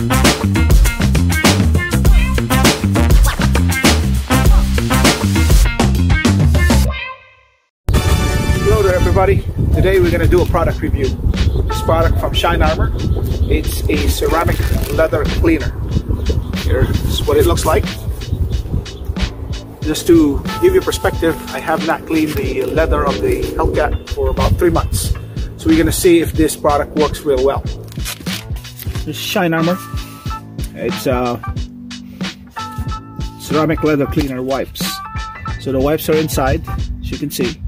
Hello there everybody. Today we're going to do a product review. This product from Shine Armor. It's a ceramic leather cleaner. Here's what it looks like. Just to give you perspective, I have not cleaned the leather of the Hellcat for about three months. So we're going to see if this product works real well. Shine Armor. It's a ceramic leather cleaner wipes. So the wipes are inside, as you can see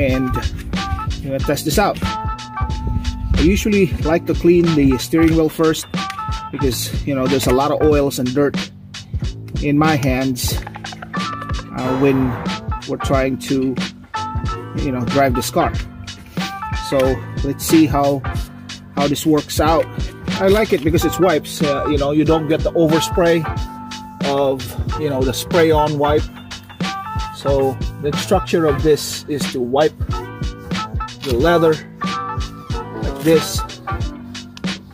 and I'm gonna test this out. I usually like to clean the steering wheel first because you know there's a lot of oils and dirt in my hands uh, when we're trying to you know drive this car. So let's see how how this works out. I like it because it's wipes. Uh, you know you don't get the overspray of you know the spray on wipe so the structure of this is to wipe the leather like this,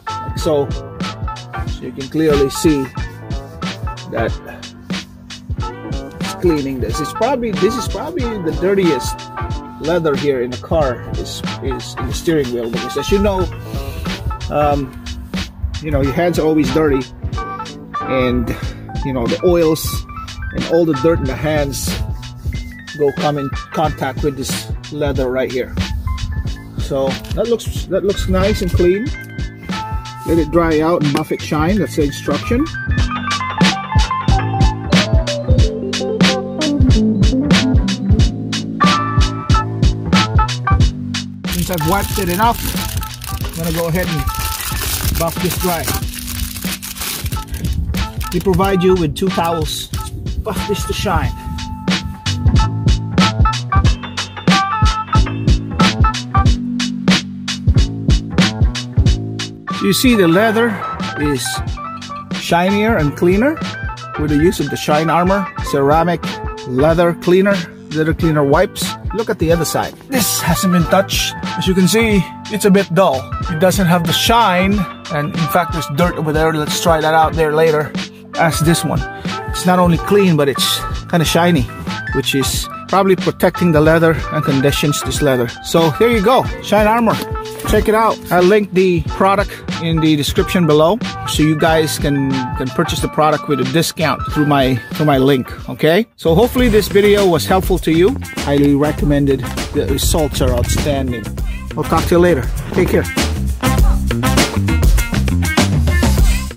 like so. So you can clearly see that it's cleaning this. It's probably this is probably the dirtiest leather here in the car is is in the steering wheel. Because as you know, um, you know your hands are always dirty, and you know the oils and all the dirt in the hands go come in contact with this leather right here. So that looks that looks nice and clean. Let it dry out and buff it shine. That's the instruction I've wiped it enough I'm gonna go ahead and buff this dry. They provide you with two towels. Buff this to shine. You see the leather is shinier and cleaner with the use of the Shine Armor ceramic leather cleaner, leather cleaner wipes. Look at the other side. This hasn't been touched. As you can see, it's a bit dull. It doesn't have the shine and in fact there's dirt over there. Let's try that out there later as this one. It's not only clean but it's kind of shiny which is probably protecting the leather and conditions this leather. So there you go, Shine Armor. Check it out. I'll link the product in the description below so you guys can can purchase the product with a discount through my through my link okay? So hopefully this video was helpful to you. Highly recommended. The results are outstanding. I'll talk to you later. Take care